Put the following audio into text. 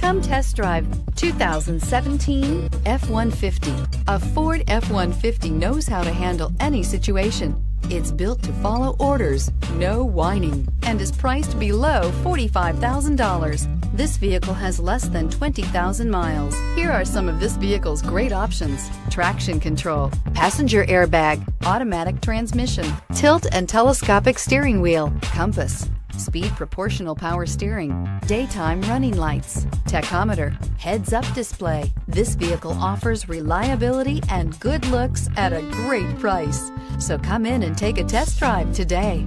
Come test drive 2017 F-150. A Ford F-150 knows how to handle any situation. It's built to follow orders, no whining, and is priced below $45,000. This vehicle has less than 20,000 miles. Here are some of this vehicle's great options. Traction control, passenger airbag, automatic transmission, tilt and telescopic steering wheel, compass, speed proportional power steering, daytime running lights, tachometer, heads up display. This vehicle offers reliability and good looks at a great price. So come in and take a test drive today.